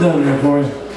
done here, for you.